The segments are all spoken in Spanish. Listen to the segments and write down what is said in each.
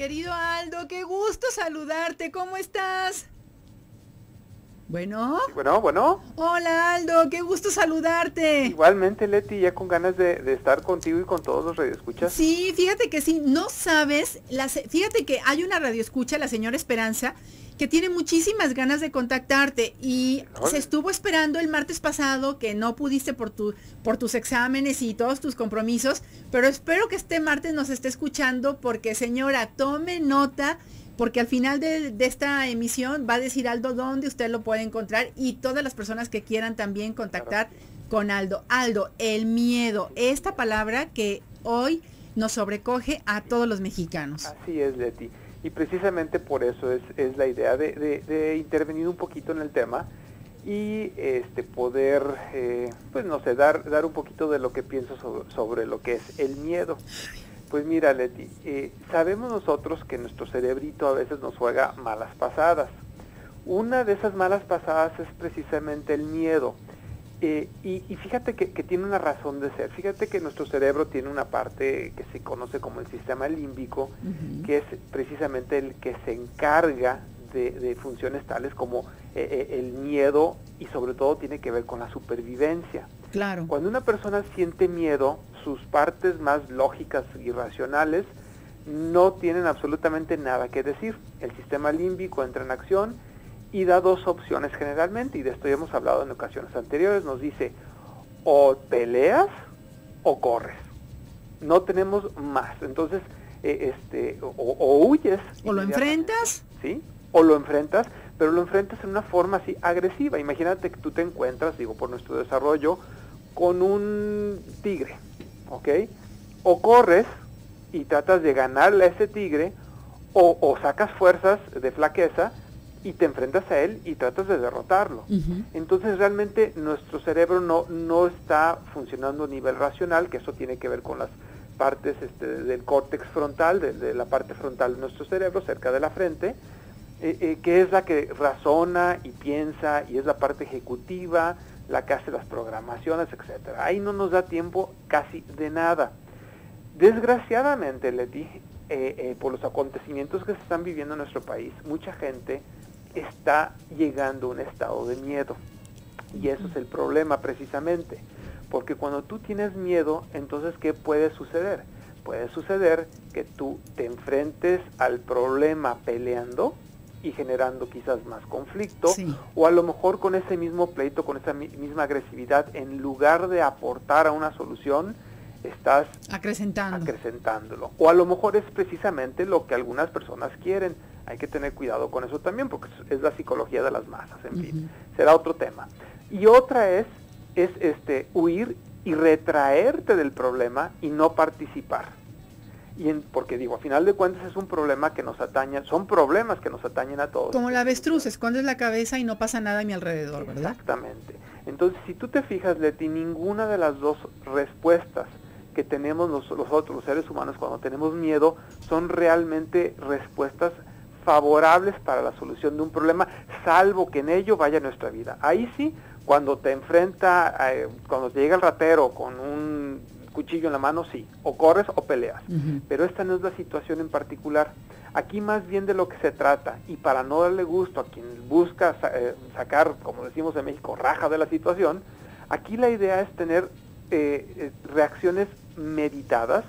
Querido Aldo, qué gusto saludarte. ¿Cómo estás? Bueno. Bueno, bueno. Hola Aldo, qué gusto saludarte. Igualmente Leti, ya con ganas de, estar contigo y con todos los radioescuchas. Sí, fíjate que sí, no sabes, fíjate que hay una radioescucha, la señora Esperanza, que tiene muchísimas ganas de contactarte y se estuvo esperando el martes pasado que no pudiste por, tu, por tus exámenes y todos tus compromisos, pero espero que este martes nos esté escuchando porque señora, tome nota porque al final de, esta emisión va a decir Aldo dónde usted lo puede encontrar y todas las personas que quieran también contactar con Aldo. Aldo, el miedo, esta palabra que hoy nos sobrecoge a todos los mexicanos. Así es, Leti y precisamente por eso es, es la idea de, intervenir un poquito en el tema y este poder eh, pues no sé dar dar un poquito de lo que pienso sobre, lo que es el miedo pues mira Leti eh, sabemos nosotros que nuestro cerebrito a veces nos juega malas pasadas una de esas malas pasadas es precisamente el miedo eh, y, fíjate que, tiene una razón de ser. Fíjate que nuestro cerebro tiene una parte que se conoce como el sistema límbico, que es precisamente el que se encarga de, funciones tales como eh, eh, el miedo y sobre todo tiene que ver con la supervivencia. Claro. Cuando una persona siente miedo, sus partes más lógicas y racionales no tienen absolutamente nada que decir. El sistema límbico entra en acción y da dos opciones generalmente, y de esto ya hemos hablado en ocasiones anteriores, nos dice o peleas o corres. No tenemos más. Entonces, eh, este, o, huyes. O lo enfrentas. Sí, o lo enfrentas, pero lo enfrentas en una forma así agresiva. Imagínate que tú te encuentras, digo, por nuestro desarrollo, con un tigre, ¿ok? O corres y tratas de ganarle a ese tigre, o, o sacas fuerzas de flaqueza y te enfrentas a él y tratas de derrotarlo. Entonces realmente nuestro cerebro no, no está funcionando a nivel racional, que eso tiene que ver con las partes este, del córtex frontal, de, la parte frontal de nuestro cerebro, cerca de la frente, eh, eh, que es la que razona y piensa y es la parte ejecutiva, la que hace las programaciones, etc. Ahí no nos da tiempo casi de nada. Desgraciadamente, Leti, eh, por los acontecimientos que se están viviendo en nuestro país, mucha gente está llegando a un estado de miedo. Y eso es el problema precisamente. Porque cuando tú tienes miedo, entonces ¿qué puede suceder? Puede suceder que tú te enfrentes al problema peleando y generando quizás más conflicto, o a lo mejor con ese mismo pleito, con esa misma agresividad, en lugar de aportar a una solución, estás acrecentándolo. O a lo mejor es precisamente lo que algunas personas quieren, hay que tener cuidado con eso también porque es la psicología de las masas, en fin, será otro tema. Y otra es, es este, huir y retraerte del problema y no participar. Y porque digo, a final de cuentas es un problema que nos atañe, son problemas que nos atañen a todos. Como la avestruz, escondes la cabeza y no pasa nada a mi alrededor, ¿verdad? Exactamente. Entonces, si tú te fijas, Leti, ninguna de las dos respuestas que tenemos nosotros, los seres humanos, cuando tenemos miedo, son realmente respuestas favorables para la solución de un problema, salvo que en ello vaya nuestra vida. Ahí sí, cuando te enfrenta, eh, cuando te llega el ratero con un cuchillo en la mano, sí, o corres o peleas. Pero esta no es la situación en particular. Aquí más bien de lo que se trata, y para no darle gusto a quien busca eh, sacar, como decimos en México, raja de la situación, aquí la idea es tener eh, reacciones meditadas,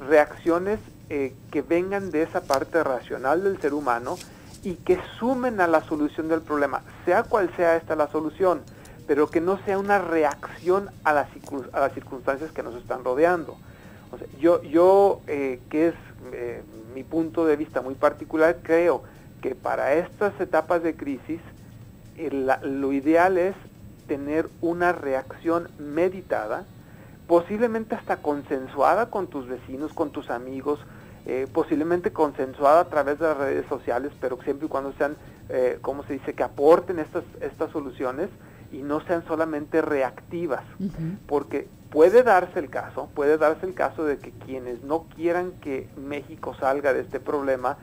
reacciones eh, que vengan de esa parte racional del ser humano y que sumen a la solución del problema, sea cual sea esta la solución, pero que no sea una reacción a las, circunstancias que nos están rodeando. yo, yo eh, que es eh, mi punto de vista muy particular, creo que para estas etapas de crisis, lo ideal es tener una reacción meditada, posiblemente hasta consensuada con tus vecinos, con tus amigos, eh, posiblemente consensuada a través de las redes sociales, pero siempre y cuando sean, eh, como se dice?, que aporten estas soluciones y no sean solamente reactivas, porque puede darse el caso, puede darse el caso de que quienes no quieran que México salga de este problema,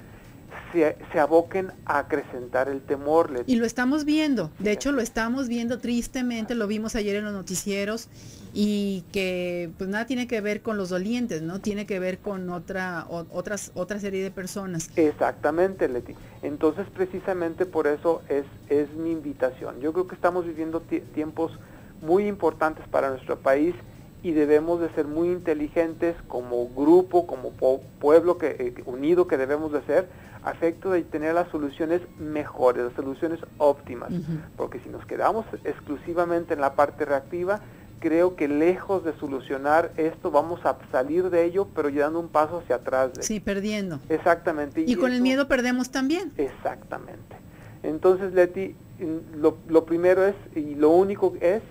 se, aboquen a acrecentar el temor. Y lo estamos viendo, de hecho lo estamos viendo tristemente, lo vimos ayer en los noticieros y que pues nada tiene que ver con los dolientes, ¿no? Tiene que ver con otra, otras, otra serie de personas. Exactamente, Leti. Entonces precisamente por eso es, es mi invitación. Yo creo que estamos viviendo tiempos muy importantes para nuestro país y debemos de ser muy inteligentes como grupo, como pueblo que, eh, unido que debemos de ser, a efecto de tener las soluciones mejores, las soluciones óptimas. Porque si nos quedamos exclusivamente en la parte reactiva, creo que lejos de solucionar esto vamos a salir de ello, pero ya dando un paso hacia atrás. Sí, perdiendo. Exactamente. Y, con el miedo perdemos también. Exactamente. Entonces, Leti, lo, primero es, y lo único es,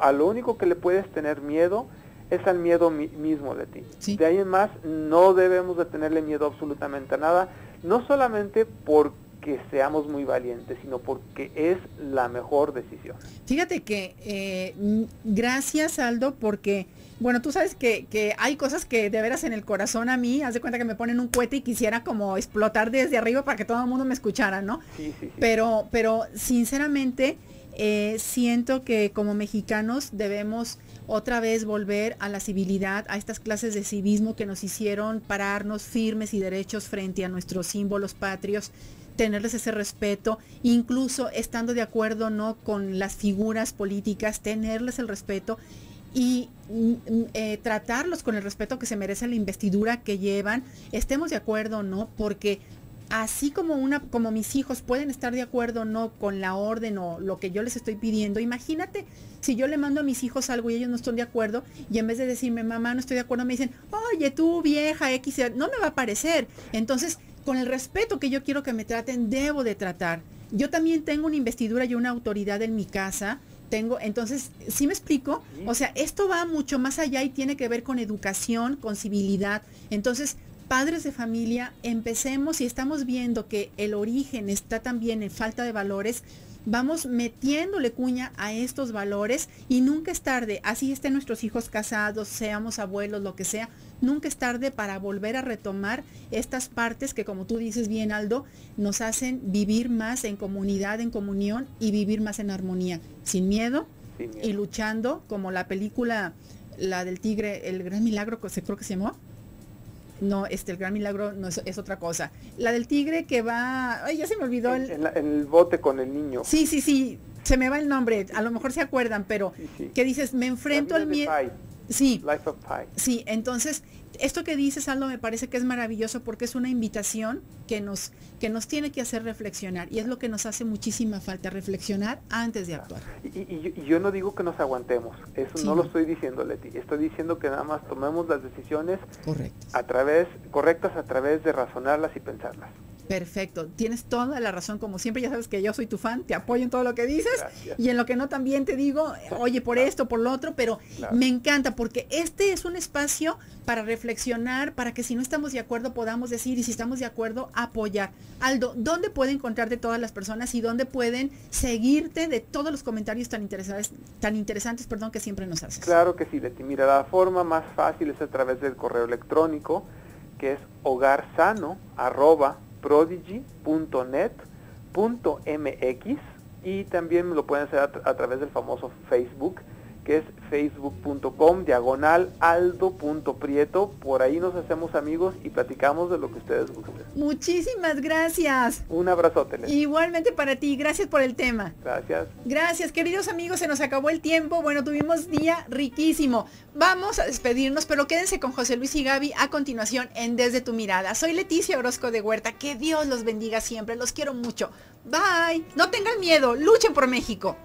a lo único que le puedes tener miedo es al miedo mismo de ti. De ahí en más, no debemos de tenerle miedo absolutamente a nada, no solamente porque seamos muy valientes, sino porque es la mejor decisión. Fíjate que, eh, gracias Aldo, porque, bueno, tú sabes que, que, hay cosas que de veras en el corazón a mí, haz de cuenta que me ponen un cohete y quisiera como explotar desde arriba para que todo el mundo me escuchara, ¿no? Sí, sí, sí. Pero, pero sinceramente, eh, siento que como mexicanos debemos otra vez volver a la civilidad, a estas clases de civismo que nos hicieron pararnos firmes y derechos frente a nuestros símbolos patrios, tenerles ese respeto, incluso estando de acuerdo no con las figuras políticas, tenerles el respeto y mm, mm, eh, tratarlos con el respeto que se merece la investidura que llevan, estemos de acuerdo o no, porque así como una como mis hijos pueden estar de acuerdo o no con la orden o lo que yo les estoy pidiendo, imagínate si yo le mando a mis hijos algo y ellos no están de acuerdo y en vez de decirme, mamá, no estoy de acuerdo, me dicen, oye, tú vieja X, no me va a parecer. Entonces, con el respeto que yo quiero que me traten, debo de tratar. Yo también tengo una investidura y una autoridad en mi casa. Tengo, entonces, ¿sí me explico? O sea, esto va mucho más allá y tiene que ver con educación, con civilidad. Entonces, padres de familia, empecemos y estamos viendo que el origen está también en falta de valores, vamos metiéndole cuña a estos valores y nunca es tarde, así estén nuestros hijos casados, seamos abuelos, lo que sea, nunca es tarde para volver a retomar estas partes que como tú dices bien Aldo, nos hacen vivir más en comunidad, en comunión y vivir más en armonía, sin miedo, y luchando como la película, la del tigre, el gran milagro, creo que se llamó. No, este, el gran milagro no es, otra cosa. La del tigre que va, ay, ya se me olvidó. El, en, el bote con el niño. Sí, sí, sí, se me va el nombre, a lo mejor se acuerdan, pero que dices, me enfrento al miedo. Sí. Life of Pi. Sí, entonces esto que dices, Aldo, me parece que es maravilloso porque es una invitación que nos, que nos tiene que hacer reflexionar y es lo que nos hace muchísima falta, reflexionar antes de actuar. Y, yo no digo que nos aguantemos, eso no lo estoy diciendo, Leti, estoy diciendo que nada más tomemos las decisiones correctas a través, correctas a través de razonarlas y pensarlas. Perfecto, tienes toda la razón, como siempre ya sabes que yo soy tu fan, te apoyo en todo lo que dices y en lo que no también te digo, oye, por esto, por lo otro, pero me encanta porque este es un espacio para reflexionar, para que si no estamos de acuerdo podamos decir y si estamos de acuerdo apoyar. Aldo, ¿dónde pueden encontrarte todas las personas y dónde pueden seguirte de todos los comentarios tan interesantes, tan interesantes, perdón, que siempre nos haces? Claro que sí, Leti. Mira, la forma más fácil es a través del correo electrónico, que es hogarsano, arroba, prodigy.net.mx y también lo pueden hacer a, través del famoso Facebook que es facebook.com diagonal aldo.prieto. Por ahí nos hacemos amigos y platicamos de lo que ustedes gusten. Muchísimas gracias. Un abrazote. Igualmente para ti, gracias por el tema. Gracias. Gracias, queridos amigos, se nos acabó el tiempo. Bueno, tuvimos día riquísimo. Vamos a despedirnos, pero quédense con José Luis y Gaby a continuación en Desde tu mirada. Soy Leticia Orozco de Huerta. Que Dios los bendiga siempre. Los quiero mucho. Bye. No tengan miedo. Luchen por México.